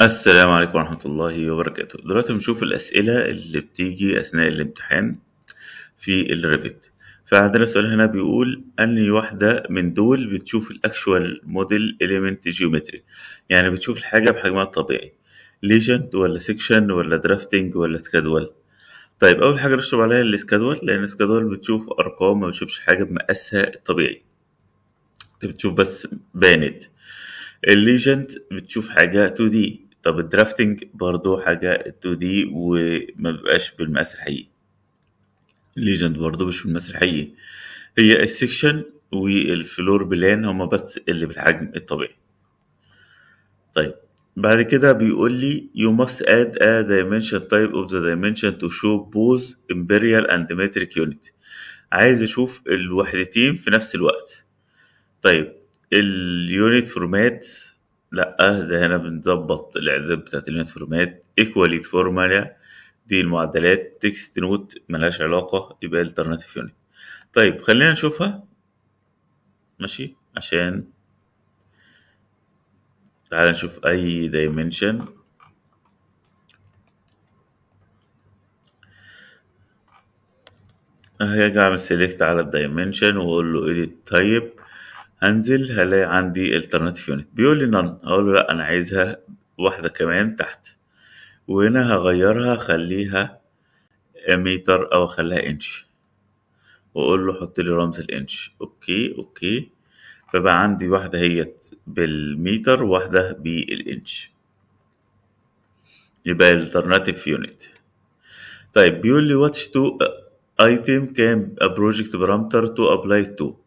السلام عليكم ورحمة الله وبركاته. دلوقتي بنشوف الأسئلة اللي بتيجي أثناء الامتحان في ال Revit فعندنا سؤال هنا بيقول أنهي واحدة من دول بتشوف ال actual model element geometry؟ يعني بتشوف الحاجة بحجمها الطبيعي. legend ولا section ولا drafting ولا schedule؟ طيب أول حاجة نشطب عليها ال schedule لأن ال schedule بتشوف أرقام ما بتشوفش حاجة بمقاسها الطبيعي. أنت بتشوف بس بأنت ال legend بتشوف حاجة 2D. طب ال drafting برضو حاجة 2D وما بيبقاش بالمقاس الحقيقي. ال legend برضو مش بالمقاس الحقيقي. هي ال section وال floor plan هما بس اللي بالحجم الطبيعي. طيب بعد كده بيقول لي you must add a dimension type of the dimension to show both imperial and metric unit. عايز أشوف الوحدتين في نفس الوقت. طيب ال unit format لا ده هنا بنظبط الاعداد بتاعت ال unit format. equality formula دي المعادلات. text note ملهاش علاقة. يبقى alternative unit طيب خلينا نشوفها. ماشي؟ عشان تعال نشوف أي dimension هاجي أعمل select على ال dimension وأقول له edit type. هنزل هلاقي عندي alternative unit. بيقول لي none أقول له لا أنا عايزها واحدة كمان تحت. وهنا هغيرها اخليها متر أو اخليها انش وأقول له حط لي رمز الإنش. okay okay. فبقى عندي واحدة هي بالمتر وواحدة بالإنش. يبقى ال alternative unit طيب بيقول لي which two item can a project parameter to apply to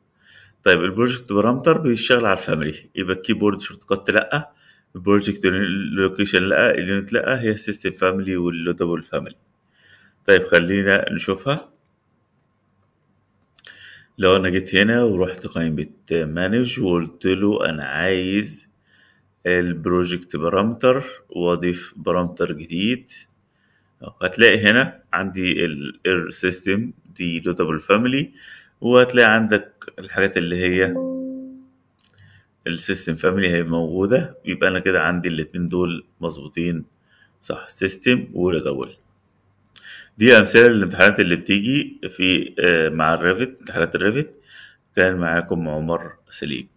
طيب ال project parameter بيشتغل على ال family. يبقى ال keyboard shortcut لا ال project location لا ال unit لا هي ال system family وال loadable family طيب خلينا نشوفها. لو أنا جيت هنا ورحت قائمة manage وقلت له أنا عايز ال project parameter واضيف parameter جديد. هتلاقي هنا عندي ال system دي loadable family وهتلاقي عندك الحاجات اللي هي ال system family هي موجودة. يبقى أنا كده عندي الاتنين دول مظبوطين. صح system و loadable دي أمثلة للامتحانات اللي بتيجي في مع ال Revit امتحانات ال Revit كان معاكم عمر سليم.